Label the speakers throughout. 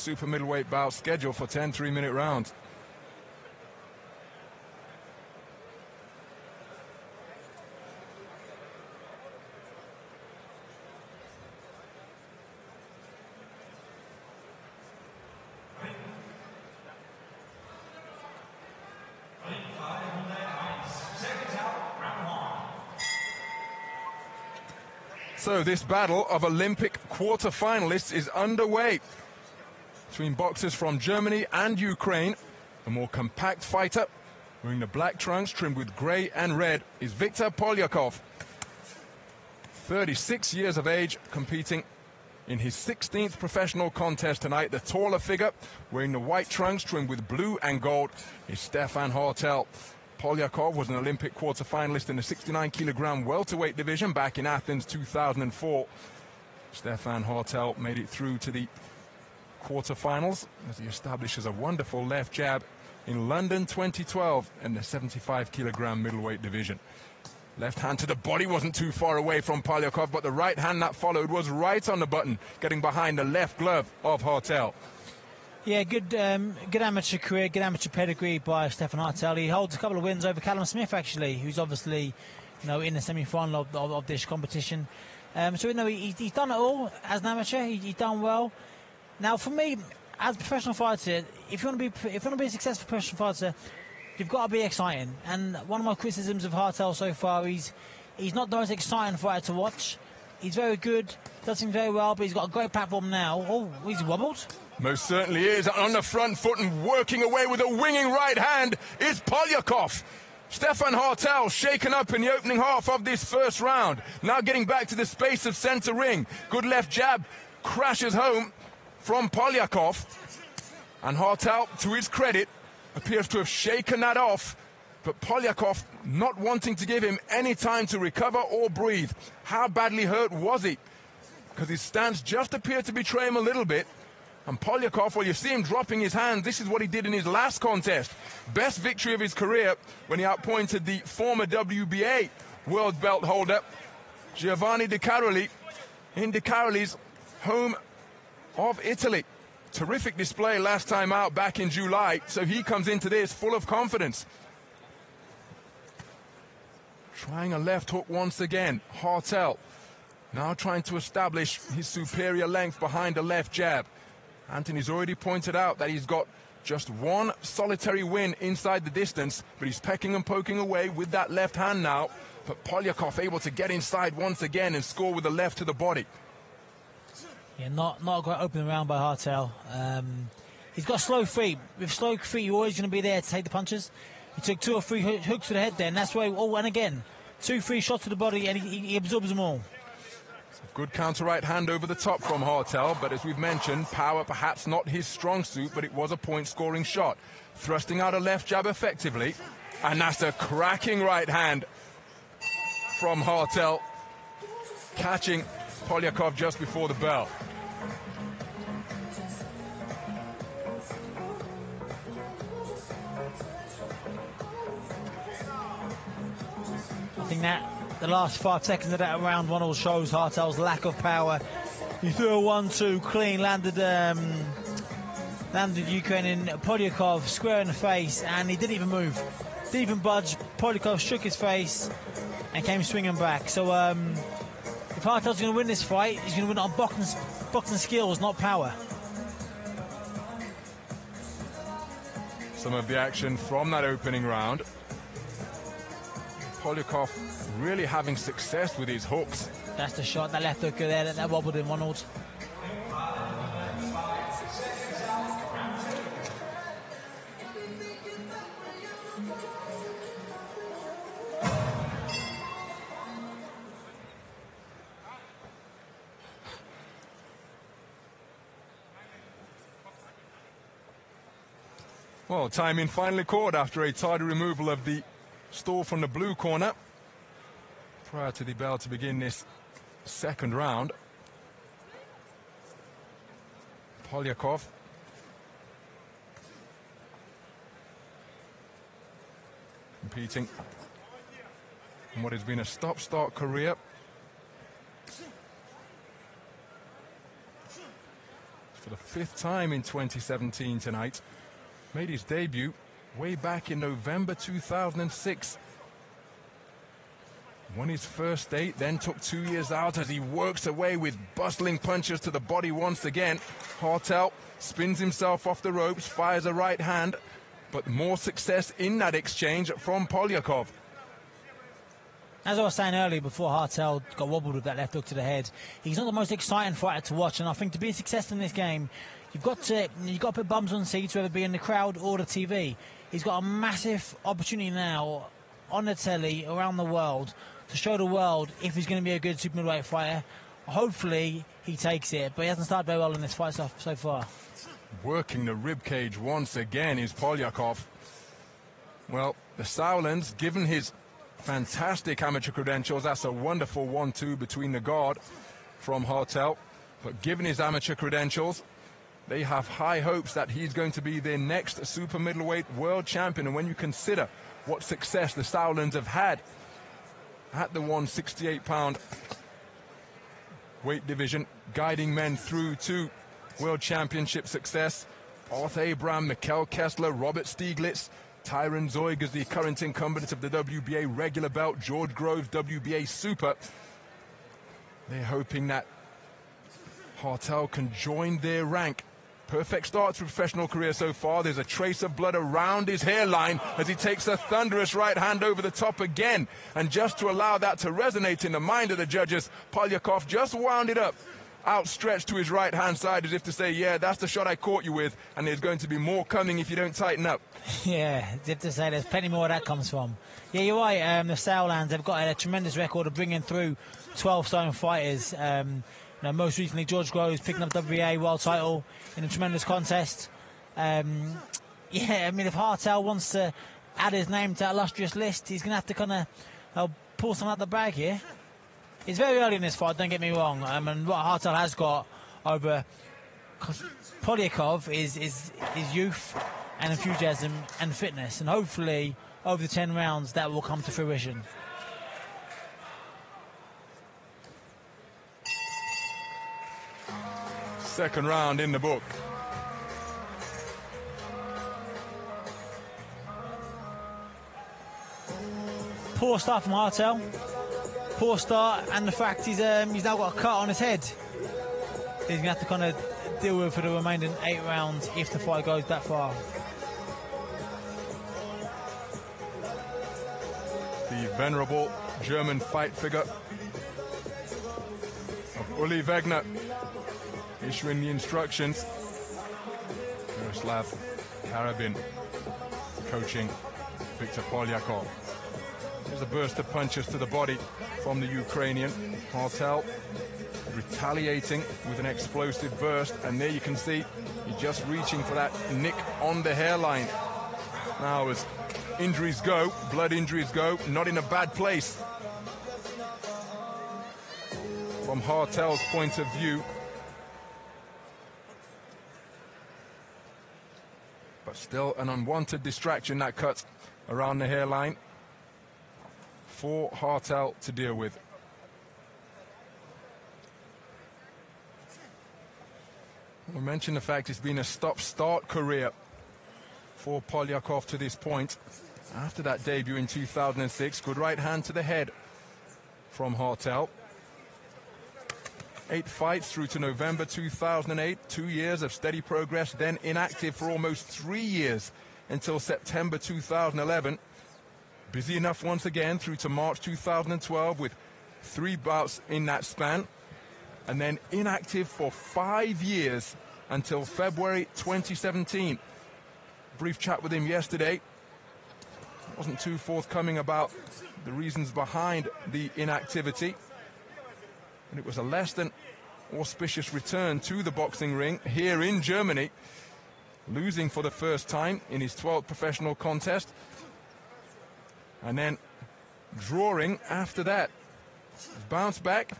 Speaker 1: super middleweight bout scheduled for 10 three minute rounds. So this battle of Olympic quarter-finalists is underway between boxers from Germany and Ukraine. The more compact fighter, wearing the black trunks trimmed with grey and red, is Viktor Polyakov. 36 years of age, competing in his 16th professional contest tonight. The taller figure, wearing the white trunks trimmed with blue and gold, is Stefan Hartel. Polyakov was an Olympic quarter-finalist in the 69 kilogram welterweight division back in Athens 2004. Stefan Hartel made it through to the quarterfinals as he establishes a wonderful left jab in London 2012 in the 75 kilogram middleweight division. Left hand to the body wasn't too far away from Polyakov, but the right hand that followed was right on the button, getting behind the left glove of Hartel.
Speaker 2: Yeah, good um, good amateur career, good amateur pedigree by Stefan Hartel. He holds a couple of wins over Callum Smith, actually, who's obviously you know in the semi-final of, of, of this competition. Um, so you know he, he's done it all as an amateur. He, he's done well. Now, for me, as a professional fighter, if you want to be if you want to be a successful professional fighter, you've got to be exciting. And one of my criticisms of Hartel so far, he's he's not the most exciting fighter to watch. He's very good, does him very well, but he's got a great platform now. Oh, he's wobbled.
Speaker 1: Most certainly is. On the front foot and working away with a winging right hand is Polyakov. Stefan Hartel shaken up in the opening half of this first round. Now getting back to the space of center ring. Good left jab crashes home from Polyakov. And Hartel, to his credit, appears to have shaken that off. But Polyakov not wanting to give him any time to recover or breathe. How badly hurt was he? Because his stance just appeared to betray him a little bit. And Polyakov, well, you see him dropping his hands. This is what he did in his last contest. Best victory of his career when he outpointed the former WBA world belt holder, Giovanni De Caroli, in De Caroli's home of Italy. Terrific display last time out back in July, so he comes into this full of confidence. Trying a left hook once again. Hartel now trying to establish his superior length behind the left jab. Anthony's already pointed out that he's got just one solitary win inside the distance, but he's pecking and poking away with that left hand now. But Polyakov able to get inside once again and score with the left to the body.
Speaker 2: Yeah, not not a great opening round by Hartel. Um, he's got slow feet. With slow feet, you're always going to be there to take the punches. He took two or three hooks to the head there, and that's why. Oh, and again, two, three shots to the body, and he, he absorbs them all.
Speaker 1: Good counter right hand over the top from Hartel, but as we've mentioned, power perhaps not his strong suit, but it was a point scoring shot. Thrusting out a left jab effectively, and that's a cracking right hand from Hartel, catching Polyakov just before the bell.
Speaker 2: Think that the last five seconds of that round one all shows Hartel's lack of power. He threw a one-two clean, landed um, landed Ukrainian Polyakov square in the face, and he didn't even move, didn't even budge. Polyakov shook his face and came swinging back. So um, if Hartel's going to win this fight, he's going to win on boxing, boxing skills, not power.
Speaker 1: Some of the action from that opening round. Polyakov really having success with his hooks.
Speaker 2: That's the shot, that left hooker there, that, that wobbled in Ronald.
Speaker 1: Well, timing finally caught after a tardy removal of the stall from the blue corner prior to the bell to begin this second round. Polyakov. Competing in what has been a stop-start career. For the fifth time in 2017 tonight. Made his debut way back in November 2006. Won his first eight, then took two years out as he works away with bustling punches to the body once again. Hartel spins himself off the ropes, fires a right hand, but more success in that exchange from Polyakov.
Speaker 2: As I was saying earlier, before Hartel got wobbled with that left hook to the head, he's not the most exciting fighter to watch. And I think to be a success in this game, you've got to you've got to put bums on seats, whether it be in the crowd or the TV. He's got a massive opportunity now on the telly around the world to show the world if he's going to be a good super middleweight fighter. Hopefully, he takes it, but he hasn't started very well in this fight so, so far.
Speaker 1: Working the rib cage once again is Polyakov. Well, the Sauerlands, given his fantastic amateur credentials, that's a wonderful one-two between the guard from Hartel. But given his amateur credentials, they have high hopes that he's going to be their next super middleweight world champion. And when you consider what success the Sauerlands have had at the 168 pound weight division, guiding men through to world championship success. Arthur Abraham, Mikkel Kessler, Robert Stieglitz, Tyron Zeuge is the current incumbent of the WBA regular belt, George Groves, WBA super. They're hoping that Hartel can join their rank Perfect start to professional career so far. There's a trace of blood around his hairline as he takes a thunderous right hand over the top again. And just to allow that to resonate in the mind of the judges, Polyakov just wound it up outstretched to his right hand side as if to say, Yeah, that's the shot I caught you with, and there's going to be more coming if you don't tighten up.
Speaker 2: Yeah, as if to say there's plenty more where that comes from. Yeah, you're right. Um, the Sauerlands, they've got a, a, tremendous record of bringing through 12 stone fighters. Um, know, most recently, George Groves picking up WBA world title in a tremendous contest. Um, yeah, I mean, if Hartel wants to add his name to that illustrious list, he's going to have to kind of uh, pull some out the bag here. It's very early in this fight, don't get me wrong. Um, and what Hartel has got over Polyakov is, is, is youth and enthusiasm and fitness. And hopefully, over the 10 rounds, that will come to fruition.
Speaker 1: Second round in the book.
Speaker 2: Poor start from Hartel. Poor start, and the fact he's um, he's now got a cut on his head. He's gonna have to kind of deal with for the remaining eight rounds if the fight goes that far.
Speaker 1: The venerable German fight figure of Uli Wegner issuing the instructions. Miroslav Karabin coaching Viktor Polyakov. There's a burst of punches to the body from the Ukrainian. Hartel retaliating with an explosive burst, and there you can see he's just reaching for that nick on the hairline. Now, as injuries go, blood injuries go, not in a bad place. From Hartel's point of view, still an unwanted distraction that cuts around the hairline for Hartel to deal with. We mentioned the fact it's been a stop-start career for Polyakov to this point. After that debut in 2006, good right hand to the head from Hartel. Eight fights through to November 2008, two years of steady progress, then inactive for almost three years until September 2011. Busy enough once again through to March 2012 with three bouts in that span, and then inactive for five years until February 2017. Brief chat with him yesterday. Wasn't too forthcoming about the reasons behind the inactivity it was a less than auspicious return to the boxing ring here in Germany, losing for the first time in his 12th professional contest, and then drawing after that. Bounce back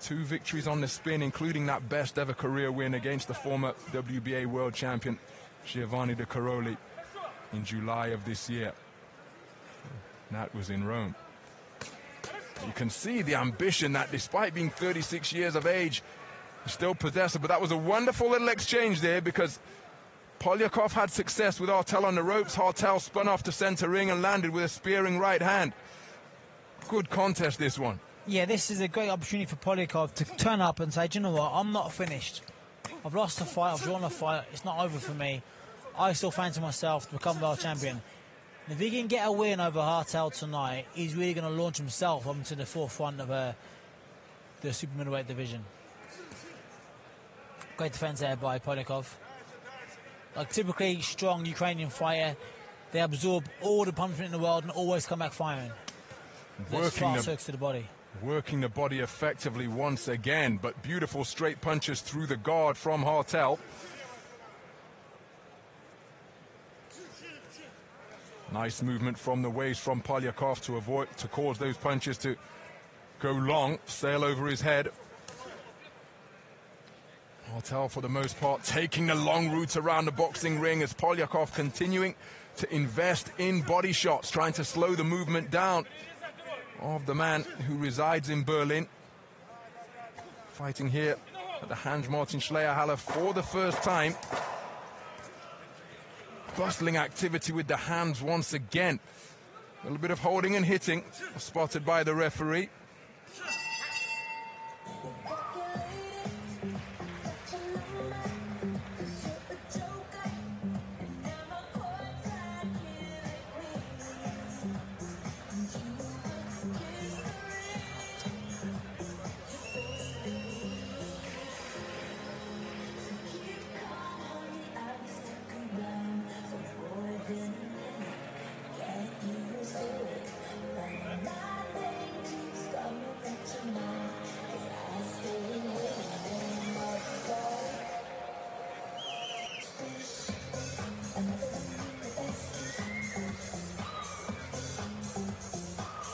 Speaker 1: two victories on the spin, including that best ever career win against the former WBA world champion Giovanni De Caroli in July of this year. That was in Rome. You can see the ambition that despite being 36 years of age, Still possessive, but that was a wonderful little exchange there because Polyakov had success with Hartel on the ropes. Hartel spun off to center ring and landed with a spearing right hand. Good contest, this one.
Speaker 2: Yeah, this is a great opportunity for Polyakov to turn up and say, Do you know what? I'm not finished. I've lost a fight, I've drawn a fight, it's not over for me. I still fancy myself to become world champion. If he can get a win over Hartel tonight, he's really going to launch himself onto the forefront of uh, the super middleweight division. Great defense there by Polyakov. Like typically strong Ukrainian fighter, they absorb all the punishment in the world and always come back firing.
Speaker 1: Working
Speaker 2: the, to the body.
Speaker 1: Working the body effectively once again, but beautiful straight punches through the guard from Hartel. Nice movement from the waist from Polyakov to avoid to cause those punches to go long, sail over his head. Hartel, for the most part, taking the long route around the boxing ring as Polyakov continuing to invest in body shots, trying to slow the movement down of the man who resides in Berlin. Fighting here at the Hanns Martin Schleyerhalle for the first time. Bustling activity with the hands once again. A little bit of holding and hitting, spotted by the referee.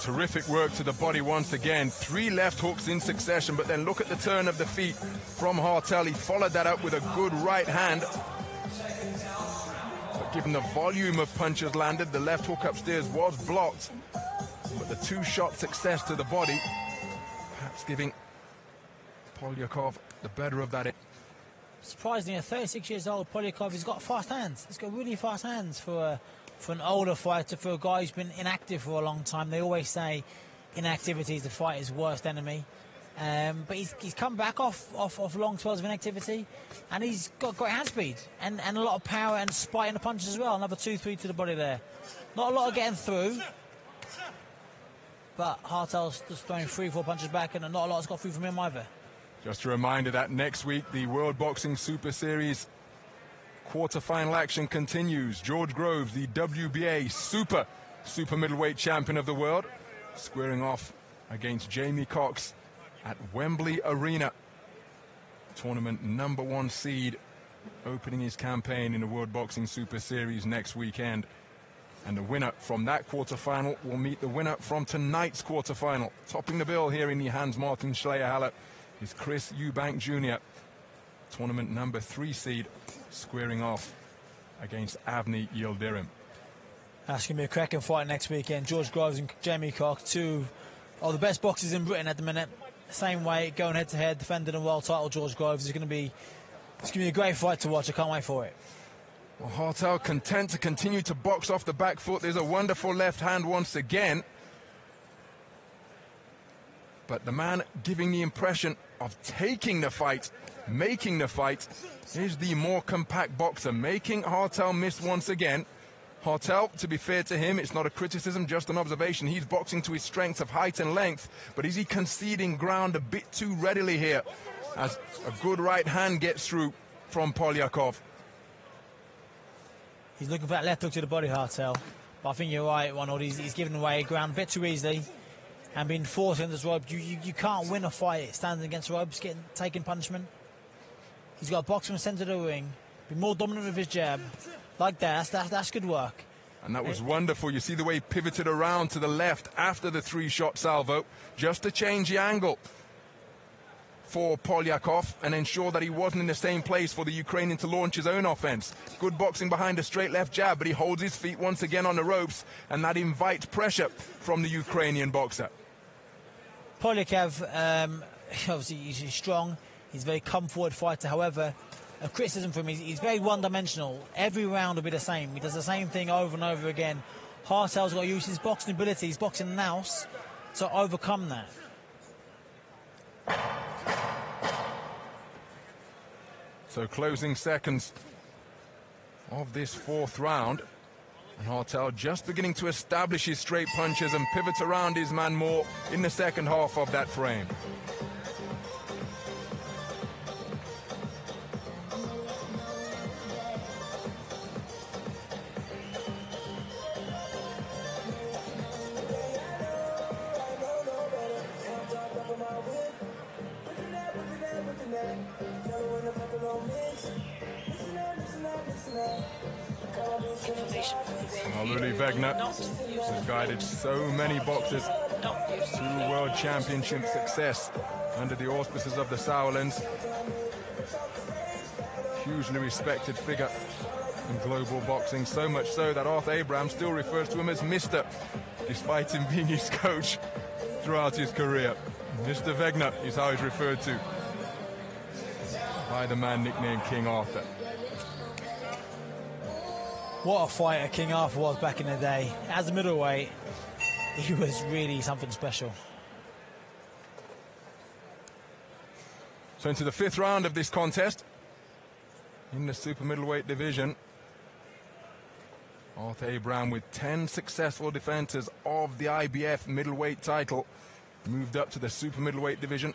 Speaker 1: Terrific work to the body once again. Three left hooks in succession, but then look at the turn of the feet from Hartel. He followed that up with a good right hand. But given the volume of punches landed, the left hook upstairs was blocked. But the two-shot success to the body, perhaps giving Polyakov the better of that.
Speaker 2: Surprisingly, at 36 years old, Polyakov he's got fast hands. He's got really fast hands for a for an older fighter, for a guy who's been inactive for a long time. They always say inactivity is the fighter's worst enemy. Um, but he's, he's come back off, off, off long spells of inactivity, and he's got great hand speed and, and a lot of power and spite in the punches as well. Another 2 3 to the body there. Not a lot of getting through, but Hartel's just throwing three, four punches back, and not a lot has got through from him either.
Speaker 1: Just a reminder that next week, the World Boxing Super Series Quarterfinal action continues. George Groves, the WBA super, super middleweight champion of the world, squaring off against Jamie Cox at Wembley Arena. Tournament number one seed, opening his campaign in the World Boxing Super Series next weekend. And the winner from that quarterfinal will meet the winner from tonight's quarterfinal. Topping the bill here in the Hanns Martin Schleyerhalle is Chris Eubank Jr., tournament number three seed squaring off against Avni Yildirim.
Speaker 2: That's going to be a cracking fight next weekend. George Groves and Jamie Cox, two of the best boxers in Britain at the minute. Same way, going head to head, defending a world title. George Groves is going to be it's going to be a great fight to watch. I can't wait for it.
Speaker 1: Well, Hartel content to continue to box off the back foot. There's a wonderful left hand once again. But the man giving the impression of taking the fight, making the fight, is the more compact boxer, making Hartel miss once again. Hartel, to be fair to him, it's not a criticism, just an observation. He's boxing to his strengths of height and length, but is he conceding ground a bit too readily here as a good right hand gets through from Polyakov?
Speaker 2: He's looking for that left hook to the body, Hartel. But I think you're right, Ronald. He's, he's giving away ground a bit too easily and being forced into this rope. You, you, you can't win a fight standing against ropes, getting taking punishment. He's got a box from the centre of the ring. Be more dominant with his jab. Like that. That's, that's good work.
Speaker 1: And that was eh, eh. wonderful. You see the way he pivoted around to the left after the three shot salvo, just to change the angle for Polyakov and ensure that he wasn't in the same place for the Ukrainian to launch his own offense. Good boxing behind a straight left jab, but he holds his feet once again on the ropes, and that invites pressure from the Ukrainian boxer.
Speaker 2: Polyakov, um, obviously, he's strong He's a very come forward fighter. However, a criticism from him, he's, he's very one dimensional. Every round will be the same. He does the same thing over and over again. Hartel's got to use his boxing ability, his boxing nous, to overcome that.
Speaker 1: So closing seconds of this fourth round. And Hartel just beginning to establish his straight punches and pivot around his man more in the second half of that frame. So many boxers to world championship success under the auspices of the Sauerlands. Hugely respected figure in global boxing, so much so that Arthur Abraham still refers to him as Mr. despite him being his coach throughout his career. Mr. Wegner is how he's referred to by the man nicknamed King Arthur.
Speaker 2: What a fighter King Arthur was back in the day. As a middleweight, he was really something special.
Speaker 1: So into the fifth round of this contest in the super middleweight division. Arthur Abraham with 10 successful defenses of the IBF middleweight title moved up to the super middleweight division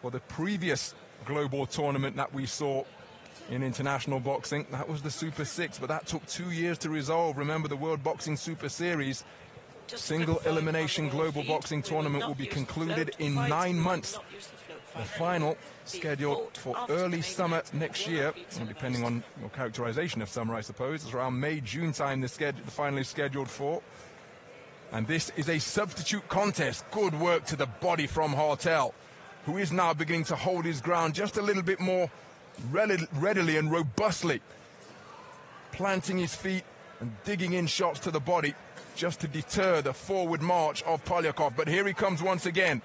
Speaker 1: for the previous global tournament that we saw in international boxing. That was the Super Six, but that took two years to resolve. Remember the World Boxing Super Series. Single elimination global boxing tournament will be concluded in nine months. The final scheduled for early summer next year, depending on your characterization of summer, I suppose. It's around May, June time the, schedule, the final is scheduled for. And this is a substitute contest. Good work to the body from Hartel, who is now beginning to hold his ground just a little bit more readily and robustly, planting his feet and digging in shots to the body just to deter the forward march of Polyakov. But here he comes once again.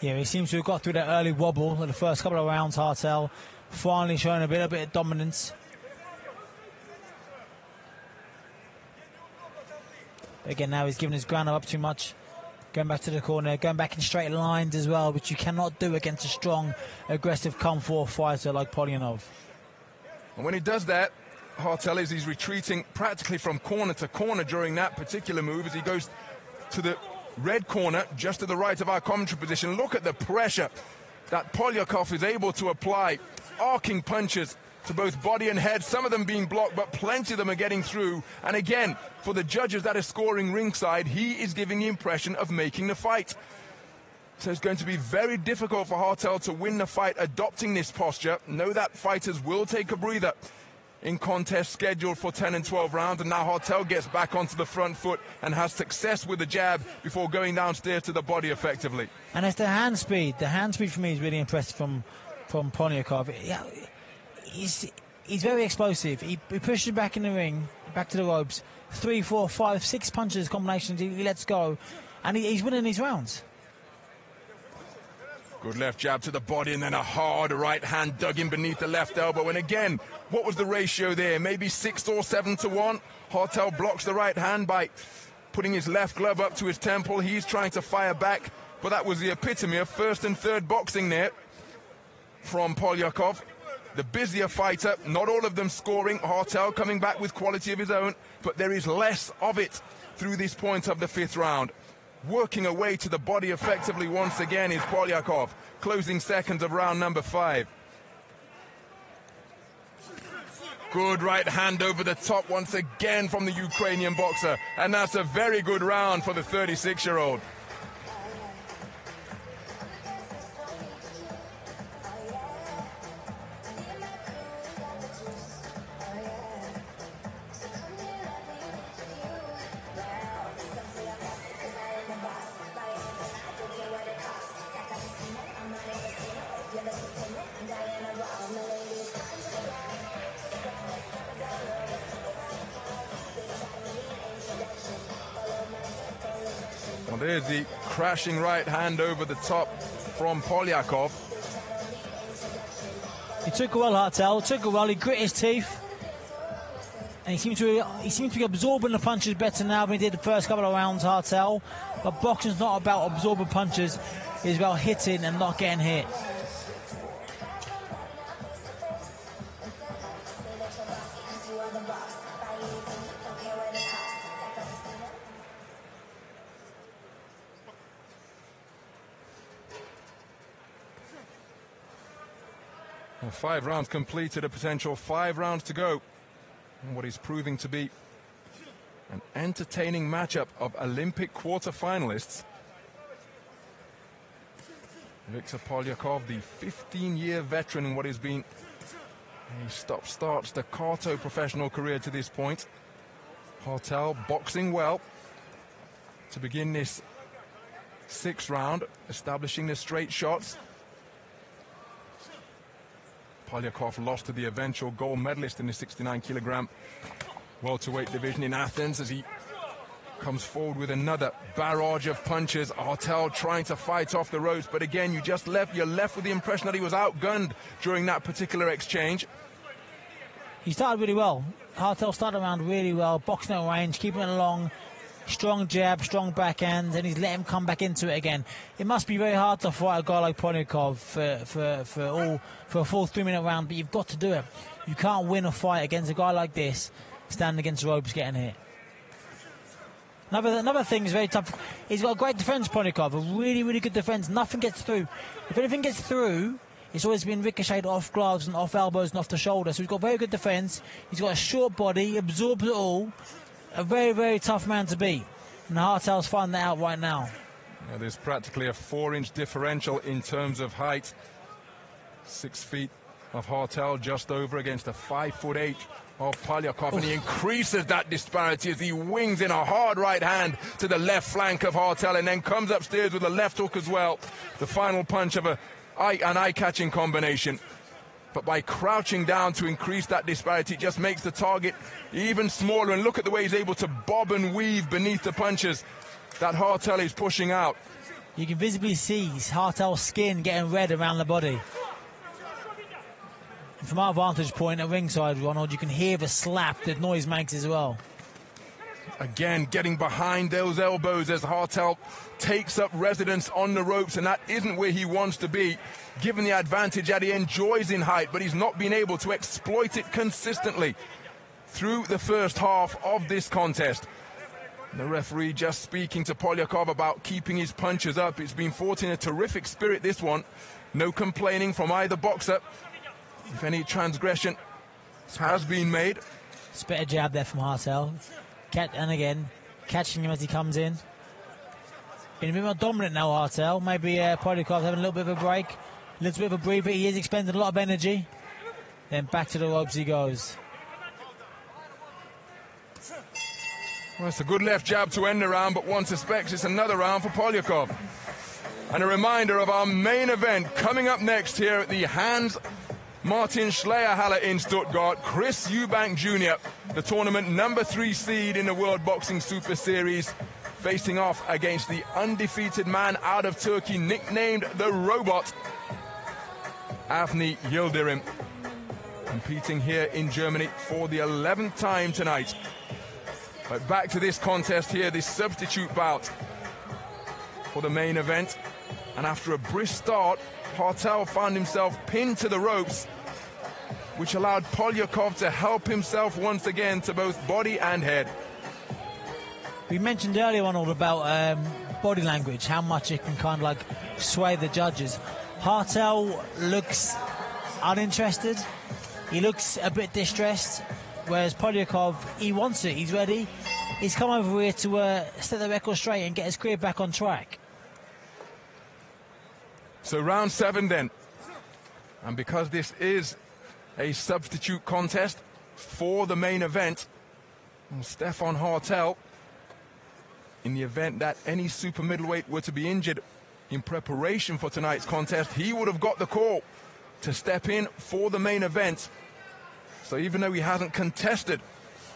Speaker 2: Yeah, he seems to have got through that early wobble in the first couple of rounds, Hartel. Finally showing a bit, a bit of dominance. Again, now he's giving his ground up too much. Going back to the corner, going back in straight lines as well, which you cannot do against a strong, aggressive, come forth fighter like Polyakov.
Speaker 1: And when he does that, Hartel is he's retreating practically from corner to corner during that particular move as he goes to the red corner, just to the right of our commentary position. Look at the pressure that Polyakov is able to apply. Arcing punches to both body and head, some of them being blocked, but plenty of them are getting through. And again, for the judges that are scoring ringside, he is giving the impression of making the fight. So it's going to be very difficult for Hartel to win the fight adopting this posture. Know that fighters will take a breather in contests scheduled for 10 and 12 rounds. And now Hartel gets back onto the front foot and has success with the jab before going downstairs to the body effectively.
Speaker 2: And it's the hand speed. The hand speed for me is really impressive from, from Polyakov. Yeah, he's he's very explosive. He, he pushes back in the ring, back to the ropes. Three, four, five, six punches combinations. He, he lets go, and he, he's winning these rounds.
Speaker 1: Good left jab to the body and then a hard right hand dug in beneath the left elbow. And again, what was the ratio there? Maybe six or seven to one. Hartel blocks the right hand by putting his left glove up to his temple. He's trying to fire back, but that was the epitome of first and third boxing there from Polyakov the busier fighter, not all of them scoring. Hartel coming back with quality of his own, but there is less of it through this point of the fifth round. Working away to the body effectively once again is Polyakov, closing seconds of round number five. Good right hand over the top once again from the Ukrainian boxer, and that's a very good round for the 36 year old. Crashing right hand over the top from Polyakov.
Speaker 2: He took a well, Hartel. Took well. He grit his teeth. And he seemed to he seemed to be absorbing the punches better now than he did the first couple of rounds, Hartel. But boxing's not about absorbing punches, it's about hitting and not getting hit.
Speaker 1: Five rounds completed, a potential five rounds to go. And what is proving to be an entertaining matchup of Olympic quarter-finalists. Viktor Polyakov, the 15-year veteran in what has been a stop-start staccato professional career to this point. Hartel boxing well to begin this sixth round, establishing the straight shots. Polyakov lost to the eventual gold medalist in the 69 kilogram welterweight division in Athens as he comes forward with another barrage of punches. Hartel trying to fight off the ropes, but again, you just left you're left with the impression that he was outgunned during that particular exchange.
Speaker 2: He started really well. Hartel started around really well, boxing at range, keeping it long, strong jab, strong backhand, and he's let him come back into it again. It must be very hard to fight a guy like Polyakov for, for, for all for a full three minute round, but you've got to do it. You can't win a fight against a guy like this, standing against ropes, getting hit. Another, another thing is very tough. He's got a great defense, Polyakov, a really, really good defense. Nothing gets through. If anything gets through, it's always been ricocheted off gloves and off elbows and off the shoulder. So he's got very good defense. He's got a short body, absorbs it all a very, very tough man to beat. And Hartel's finding that out right now.
Speaker 1: Yeah, there's practically a four inch differential in terms of height. Six feet of Hartel just over against a five foot eight of Polyakov, and he increases that disparity as he wings in a hard right hand to the left flank of Hartel, and then comes upstairs with a left hook as well. The final punch of a an eye-catching combination but by crouching down to increase that disparity, it just makes the target even smaller. And look at the way he's able to bob and weave beneath the punches that Hartel is pushing out.
Speaker 2: You can visibly see Hartel's skin getting red around the body. From our vantage point at ringside, Ronald, you can hear the slap that noise makes as well.
Speaker 1: Again, getting behind those elbows as Hartel takes up residence on the ropes, and that isn't where he wants to be, given the advantage that he enjoys in height, but he's not been able to exploit it consistently through the first half of this contest. The referee just speaking to Polyakov about keeping his punches up. It's been fought in a terrific spirit, this one. No complaining from either boxer. If any transgression has been made.
Speaker 2: Spit a jab there from Hartel. And again, catching him as he comes in. Been a bit more dominant now, Artel. Maybe uh, Polyakov having a little bit of a break, a little bit of a breather. He is expending a lot of energy. Then back to the ropes he goes.
Speaker 1: Well, it's a good left jab to end the round, but one suspects it's another round for Polyakov. And a reminder of our main event coming up next here at the Hanns Martin Schleyerhalle in Stuttgart. Chris Eubank Jr., the tournament number three seed in the World Boxing Super Series, facing off against the undefeated man out of Turkey, nicknamed the Robot, Avni Yildirim, competing here in Germany for the 11th time tonight. But back to this contest here, this substitute bout for the main event. And after a brisk start, Hartel found himself pinned to the ropes, which allowed Polyakov to help himself once again to both body and head.
Speaker 2: We mentioned earlier on all about um, body language, how much it can kind of like sway the judges. Hartel looks uninterested. He looks a bit distressed, whereas Polyakov, he wants it. He's ready. He's come over here to uh, set the record straight and get his career back on track.
Speaker 1: So round seven then. And because this is a substitute contest for the main event, Stefan Hartel in the event that any super middleweight were to be injured in preparation for tonight's contest, he would have got the call to step in for the main event. So even though he hasn't contested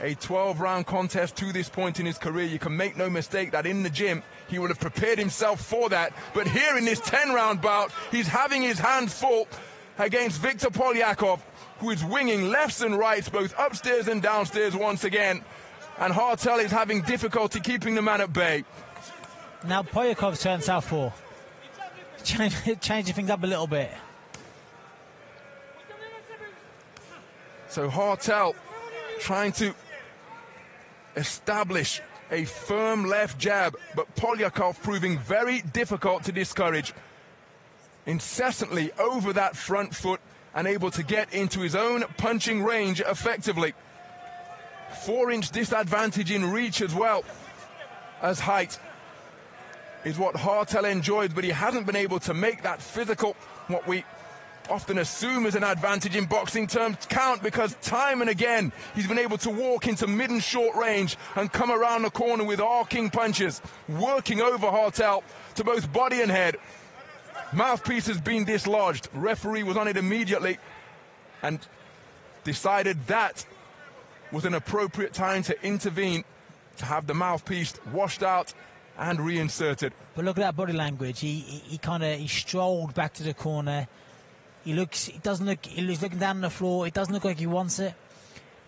Speaker 1: a 12 round contest to this point in his career, you can make no mistake that in the gym, he would have prepared himself for that. But here in this 10 round bout, he's having his hands full against Viktor Polyakov, who is winging lefts and rights, both upstairs and downstairs once again. And Hartel is having difficulty keeping the man at bay.
Speaker 2: Now Polyakov's turned southpaw. Change, changing things up a little bit.
Speaker 1: So Hartel trying to establish a firm left jab, but Polyakov proving very difficult to discourage. Incessantly over that front foot and able to get into his own punching range effectively. Four inch disadvantage in reach as well as height is what Hartel enjoyed, but he hasn't been able to make that physical, what we often assume is an advantage in boxing terms count because time and again he's been able to walk into mid and short range and come around the corner with arcing punches, working over Hartel to both body and head. Mouthpiece has been dislodged. Referee was on it immediately and decided that was an appropriate time to intervene to have the mouthpiece washed out and reinserted.
Speaker 2: But look at that body language. He he, he kind of he strolled back to the corner. He looks. He doesn't look. He's looking down on the floor. It doesn't look like he wants it.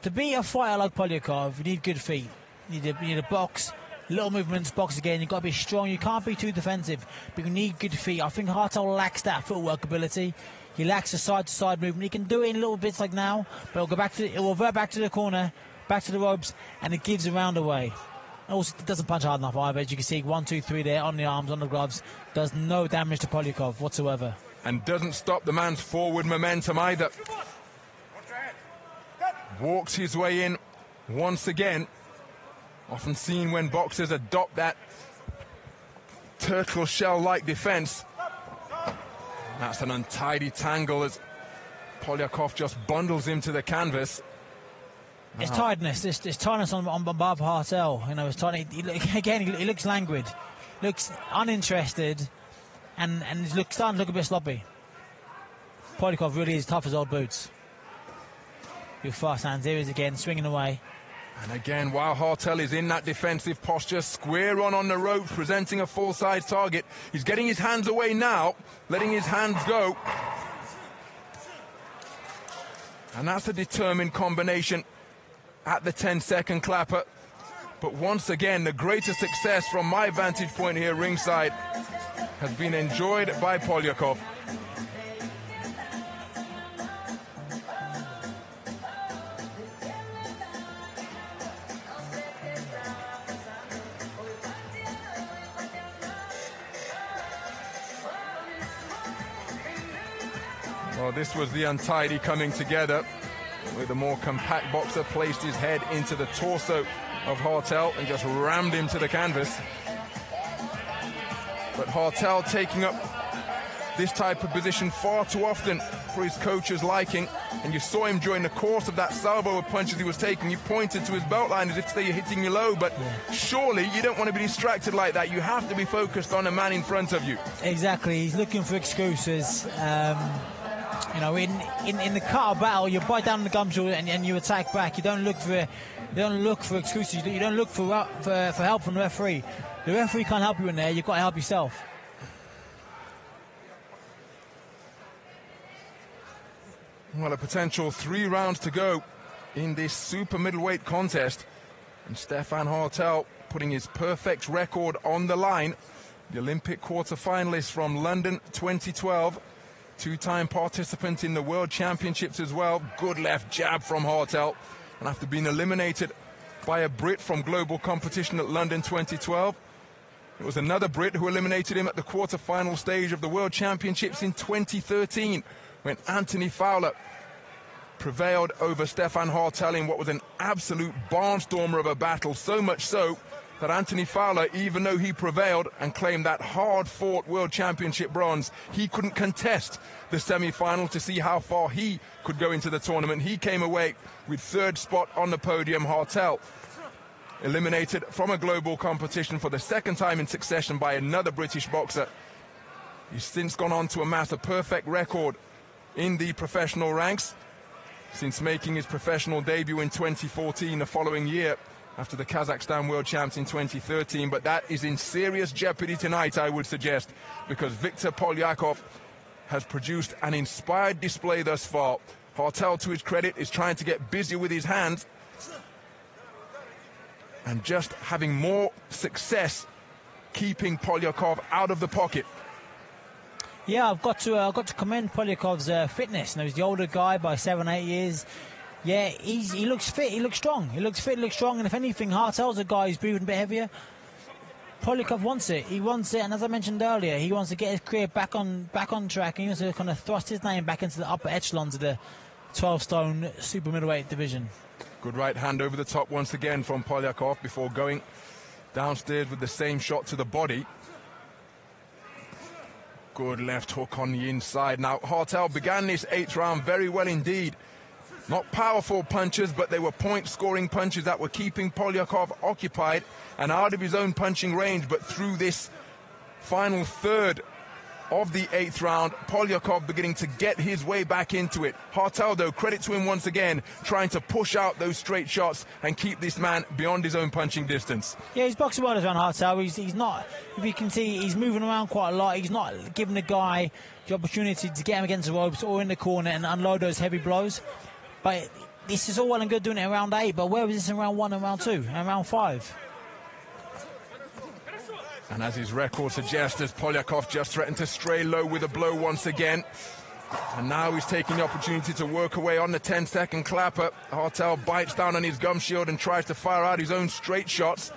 Speaker 2: To be a fighter like Polyakov, you need good feet. You need a, you need a box, little movements, box again. You've got to be strong. You can't be too defensive, but you need good feet. I think Hartel lacks that footwork ability. He lacks the side-to-side movement. He can do it in little bits like now, but it'll go back to. It will revert back to the corner, back to the ropes, and it gives a round away. Also, it doesn't punch hard enough either. As you can see, one, two, three there on the arms, on the gloves. Does no damage to Polyakov whatsoever.
Speaker 1: And doesn't stop the man's forward momentum either. Walks his way in once again. Often seen when boxers adopt that turtle shell like defense. That's an untidy tangle as Polyakov just bundles him to the canvas.
Speaker 2: It's tiredness. It's, it's tiredness on, on above Hartel. You know, it's. He, he, again, he, he, looks languid, looks uninterested, and and he's look, starting to look a bit sloppy. Polyakov really is tough as old boots. Your fast hands. Here he is again, swinging away.
Speaker 1: And again, while Hartel is in that defensive posture, square on on the rope, presenting a full-size target, he's getting his hands away now, letting his hands go. And that's a determined combination at the 10 second clapper. But once again, the greatest success from my vantage point here ringside has been enjoyed by Polyakov. Well, this was the untidy coming together where the more compact boxer placed his head into the torso of Hartel and just rammed him to the canvas. But Hartel taking up this type of position far too often for his coach's liking. And you saw him during the course of that salvo of punches he was taking. You pointed to his belt line as if to say you're hitting you low, but yeah. surely you don't want to be distracted like that. You have to be focused on the man in front of you.
Speaker 2: Exactly. He's looking for excuses. Um, you know, in, in, in the car battle, you bite down the gumshoe and, and you attack back. You don't look for you don't look for excuses. You don't look for, for for help from the referee. The referee can't help you in there. You've got to help yourself.
Speaker 1: Well, a potential three rounds to go in this super middleweight contest. And Stefan Hartel putting his perfect record on the line. The Olympic quarter-finalist from London 2012. Two-time participant in the World Championships as well. Good left jab from Hartel. And after being eliminated by a Brit from global competition at London 2012, it was another Brit who eliminated him at the quarter-final stage of the World Championships in 2013 when Anthony Fowler prevailed over Stefan Hartel in what was an absolute barnstormer of a battle, so much so that Anthony Fowler, even though he prevailed and claimed that hard-fought World Championship bronze, he couldn't contest the semi-final to see how far he could go into the tournament. He came away with third spot on the podium. Hartel eliminated from a global competition for the second time in succession by another British boxer. He's since gone on to amass a perfect record in the professional ranks since making his professional debut in 2014 the following year after the Kazakhstan World Champs in 2013, but that is in serious jeopardy tonight, I would suggest, because Viktor Polyakov has produced an inspired display thus far. Hartel, to his credit, is trying to get busy with his hands and just having more success keeping Polyakov out of the pocket.
Speaker 2: Yeah, I've got to uh, I've got to commend Polyakov's uh, fitness. Know, he's the older guy by seven, eight years. Yeah, he's, he looks fit. He looks strong. He looks fit. He looks strong. And if anything, Hartel's a guy who's breathing a bit heavier. Polyakov wants it. He wants it, and as I mentioned earlier, he wants to get his career back on back on track, and he wants to kind of thrust his name back into the upper echelons of the 12-stone super middleweight division.
Speaker 1: Good right hand over the top once again from Polyakov before going downstairs with the same shot to the body. Good left hook on the inside. Now, Hartel began this eighth round very well indeed. Not powerful punches, but they were point scoring punches that were keeping Polyakov occupied and out of his own punching range. But through this final third of the eighth round, Polyakov beginning to get his way back into it. Hartel, though, credit to him once again, trying to push out those straight shots and keep this man beyond his own punching distance.
Speaker 2: Yeah, he's boxing well around Hartel. He's, he's not, if you can see, he's moving around quite a lot. He's not giving the guy the opportunity to get him against the ropes or in the corner and unload those heavy blows. But this is all well and good doing it in round eight, but where was this in round one and round two and round five?
Speaker 1: And as his record suggests, as Polyakov just threatened to stray low with a blow once again. And now he's taking the opportunity to work away on the 10 second clapper. Hartel bites down on his gum shield and tries to fire out his own straight shots.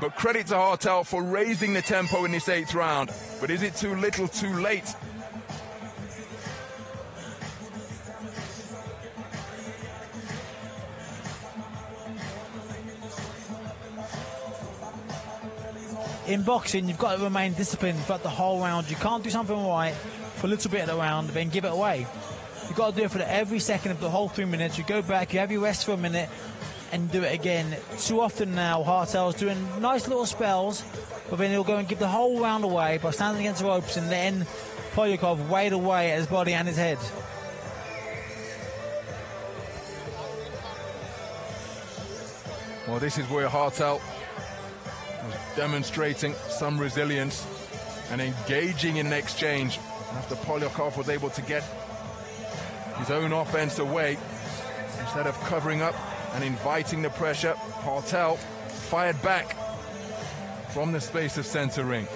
Speaker 1: But credit to Hartel for raising the tempo in this eighth round. But is it too little, too late?
Speaker 2: In boxing, you've got to remain disciplined throughout the whole round. You can't do something right for a little bit of the round, then give it away. You've got to do it for every second of the whole three minutes. You go back, you have your rest for a minute, and do it again. Too often now, Hartel's doing nice little spells, but then he'll go and give the whole round away by standing against the ropes, and then Polyakov wade away at his body and his head.
Speaker 1: Well, this is where Hartel demonstrating some resilience and engaging in an exchange. After Polyakov was able to get his own offense away instead of covering up and inviting the pressure Hartel fired back from the space of center ring.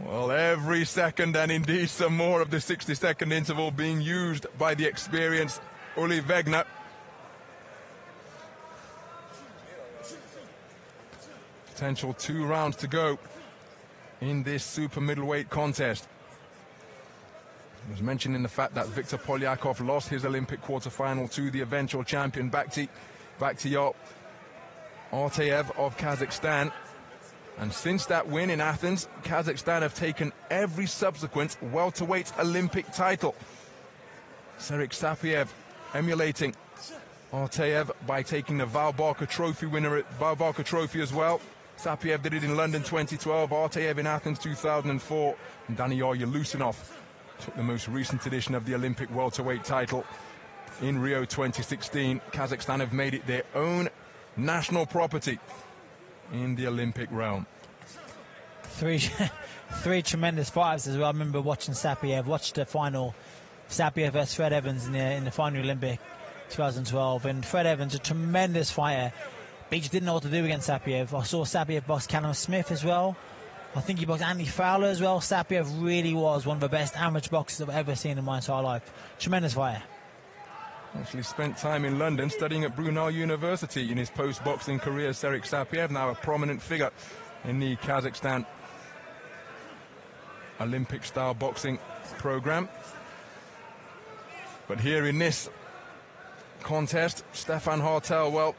Speaker 1: Well, every second and indeed some more of the 60 second interval being used by the experienced Uli Wegner. Potential two rounds to go in this super middleweight contest. I was mentioned mentioning the fact that Viktor Polyakov lost his Olympic quarterfinal to the eventual champion Bakti, Bakhtiyar Artayev of Kazakhstan. And since that win in Athens, Kazakhstan have taken every subsequent welterweight Olympic title. Serik Sapiev emulating Artayev by taking the Val Barker Trophy winner at Val Barker Trophy as well. Sapiev did it in London 2012, Artayev in Athens 2004, and Daniyar Yeleussinov took the most recent edition of the Olympic welterweight title in Rio 2016. Kazakhstan have made it their own national property in the Olympic realm.
Speaker 2: Three, three tremendous fights as well. I remember watching Sapiev, watched the final Sapiev vs Fred Evans in the, in the final Olympic 2012. And Fred Evans, a tremendous fighter, just didn't know what to do against Sapiev. I saw Sapiev box Callum Smith as well. I think he boxed Andy Fowler as well. Sapiev really was one of the best amateur boxers I've ever seen in my entire life. Tremendous fighter.
Speaker 1: Actually spent time in London studying at Brunel University in his post-boxing career. Serik Sapiev, now a prominent figure in the Kazakhstan Olympic-style boxing program. But here in this contest, Stefan Hartel, well,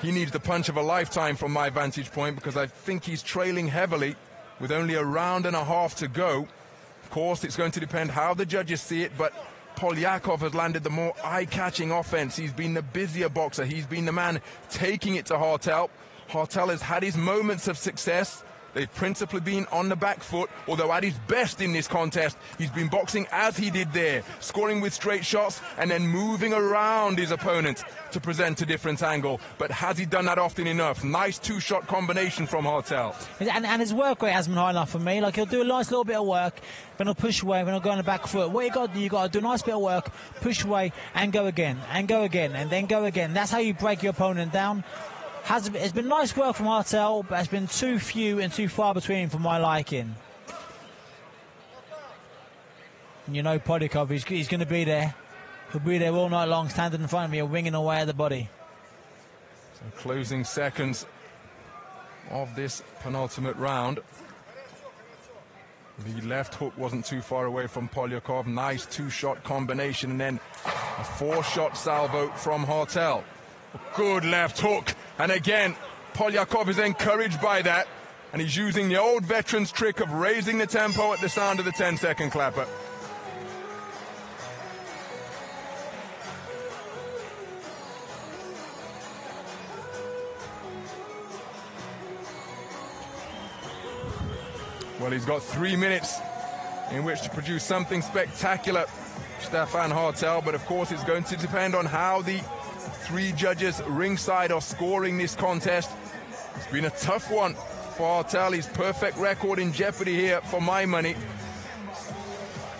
Speaker 1: he needs the punch of a lifetime from my vantage point because I think he's trailing heavily with only a round and a half to go. Of course, it's going to depend how the judges see it, but Polyakov has landed the more eye-catching offense. He's been the busier boxer. He's been the man taking it to Hartel. Hartel has had his moments of success, They've principally been on the back foot, although at his best in this contest, he's been boxing as he did there, scoring with straight shots and then moving around his opponent to present a different angle. But has he done that often enough? Nice two shot combination from Hartel.
Speaker 2: And, and his work rate hasn't been high enough for me. Like he'll do a nice little bit of work, then he'll push away, then he'll go on the back foot. What you got to do, you got to do a nice bit of work, push away, and go again, and go again, and then go again. That's how you break your opponent down. Has it's been nice work from Hartel, but it's been too few and too far between for my liking. And you know Polyakov, he's, he's going to be there. He'll be there all night long, standing in front of me, winging away at the body.
Speaker 1: So closing seconds of this penultimate round. The left hook wasn't too far away from Polyakov. Nice two-shot combination, and then a four-shot salvo from Hartel. Good left hook. And again, Polyakov is encouraged by that. And he's using the old veteran's trick of raising the tempo at the sound of the 10 second clapper. Well, he's got three minutes in which to produce something spectacular, Stefan Hartel. But of course, it's going to depend on how the three judges ringside are scoring this contest. It's been a tough one for Hartel. His perfect record in jeopardy here for my money.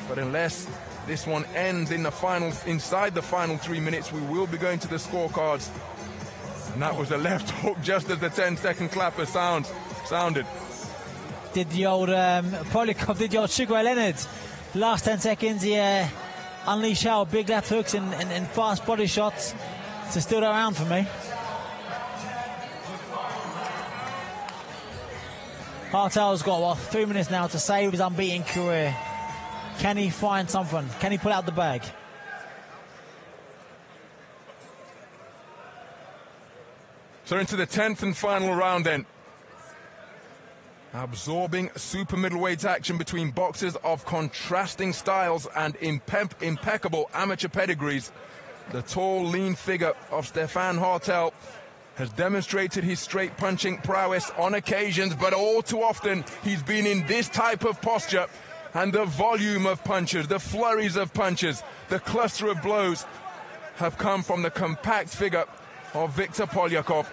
Speaker 1: But unless this one ends in the final, inside the final three minutes, we will be going to the scorecards. And that was a left hook just as the 10 second clapper sounds sounded.
Speaker 2: Did the old um, Polyakov, did the old Sugar Leonard. Last 10 seconds, he uh, unleashed out big left hooks and, and, and fast body shots to still around for me. Hartel's got what three minutes now to save his unbeaten career. Can he find something? Can he pull out the bag?
Speaker 1: So into the 10th and final round then. Absorbing super middleweight action between boxers of contrasting styles and impe- impeccable amateur pedigrees. The tall, lean figure of Stefan Hartel has demonstrated his straight punching prowess on occasions, but all too often he's been in this type of posture. And the volume of punches, the flurries of punches, the cluster of blows have come from the compact figure of Viktor Polyakov.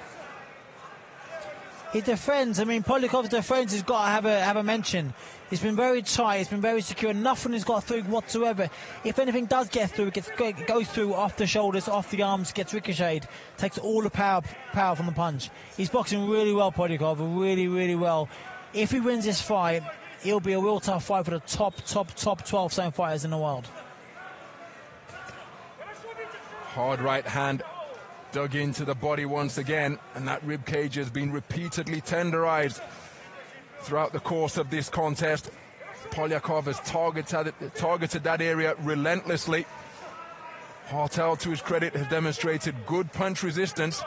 Speaker 2: He defends. I mean, Polyakov defends. He's got to have a have a mention. He's been very tight. He's been very secure. Nothing has got through whatsoever. If anything does get through, it, gets, it goes through off the shoulders, off the arms, gets ricocheted, takes all the power power from the punch. He's boxing really well, Polyakov, really, really well. If he wins this fight, he'll be a real tough fight for the top, top, top 12 zone fighters in the world.
Speaker 1: Hard right hand dug into the body once again, and that rib cage has been repeatedly tenderized throughout the course of this contest. Polyakov has targeted, targeted that area relentlessly. Hartel, to his credit, has demonstrated good punch resistance,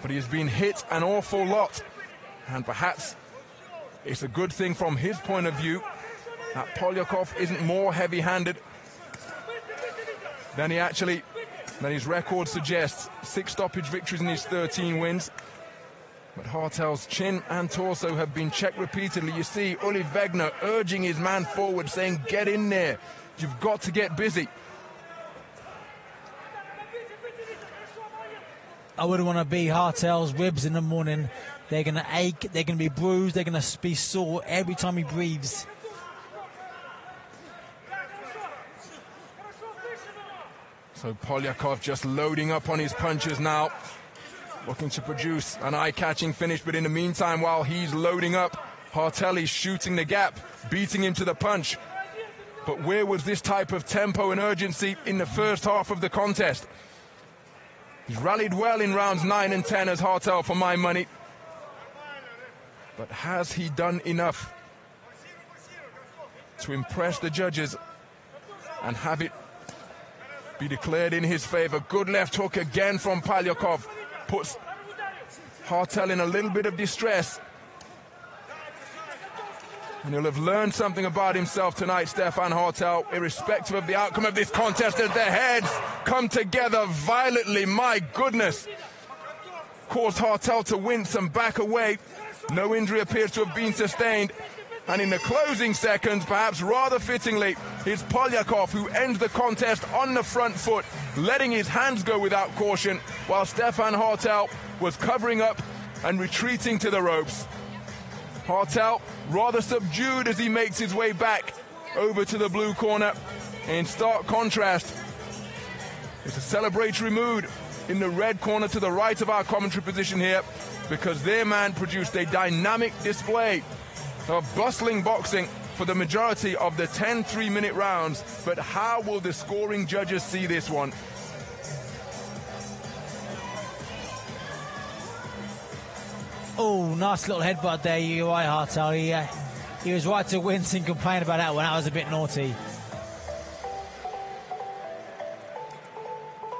Speaker 1: but he has been hit an awful lot. And perhaps it's a good thing from his point of view that Polyakov isn't more heavy handed than he actually, than his record suggests. Six stoppage victories in his 13 wins. But Hartel's chin and torso have been checked repeatedly. You see Uli Wegner urging his man forward, saying, Get in there. You've got to get busy.
Speaker 2: I wouldn't want to be Hartel's ribs in the morning. They're going to ache, they're going to be bruised, they're going to be sore every time he breathes.
Speaker 1: So Polyakov just loading up on his punches now looking to produce an eye-catching finish. But in the meantime, while he's loading up, Hartelli's shooting the gap, beating him to the punch. But where was this type of tempo and urgency in the first half of the contest? He's rallied well in rounds 9 and 10 as Hartel for my money. But has he done enough to impress the judges and have it be declared in his favor? Good left hook again from Polyakov puts Hartel in a little bit of distress. And he'll have learned something about himself tonight, Stefan Hartel, irrespective of the outcome of this contest as their heads come together violently. My goodness. Caused Hartel to wince and back away. No injury appears to have been sustained. And in the closing seconds, perhaps rather fittingly, it's Polyakov who ends the contest on the front foot, letting his hands go without caution, while Stefan Hartel was covering up and retreating to the ropes. Hartel rather subdued as he makes his way back over to the blue corner. In stark contrast, it's a celebratory mood in the red corner to the right of our commentary position here because their man produced a dynamic display of bustling boxing for the majority of the 10 three minute rounds. But how will the scoring judges see this one?
Speaker 2: Oh, nice little headbutt there, right, Hartel. He, uh, he was right to wince and complain about that one. That was a bit naughty.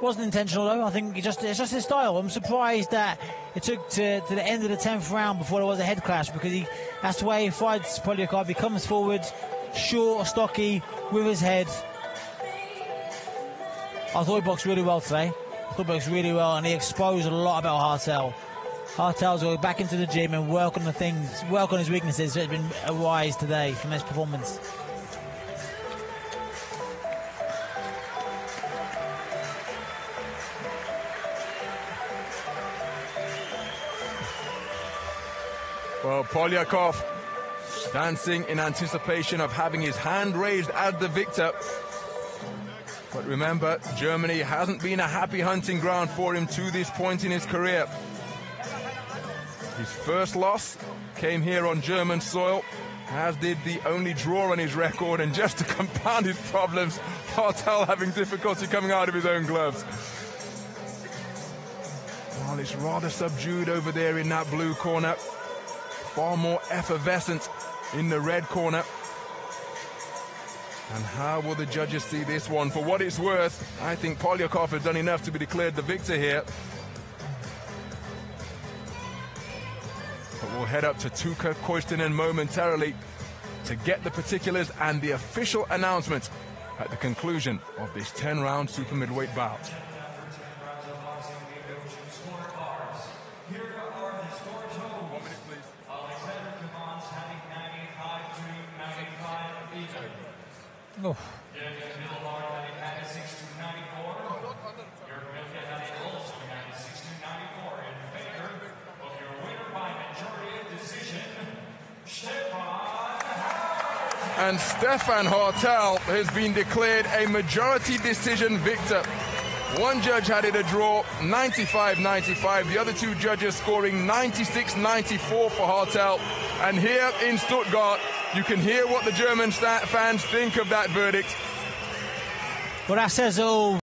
Speaker 2: Wasn't intentional though. I think just it's just his style. I'm surprised that it took to, to the end of the tenth round before there was a head clash because he that's the way he fights Polyakov. He comes forward, short, stocky, with his head. I thought he boxed really well today. I thought he boxed really well, and he exposed a lot about Hartel. Hartel's going back into the gym and work on the things, work on his weaknesses. So it's been a rise today from his performance.
Speaker 1: Well, Polyakov dancing in anticipation of having his hand raised as the victor. But remember, Germany hasn't been a happy hunting ground for him to this point in his career. His first loss came here on German soil, as did the only draw on his record, and just to compound his problems, Hartel having difficulty coming out of his own gloves. Well, it's rather subdued over there in that blue corner far more effervescent in the red corner. And how will the judges see this one? For what it's worth, I think Polyakov has done enough to be declared the victor here. But we'll head up to Tuka Koistinen momentarily to get the particulars and the official announcement at the conclusion of this 10-round super middleweight bout.
Speaker 2: Oh.
Speaker 1: And Stefan Hartel has been declared a majority decision victor. One judge had it a draw, 95-95. The other two judges scoring 96-94 for Hartel. And here in Stuttgart, you can hear what the German fans think of that verdict.
Speaker 2: Well, that says all.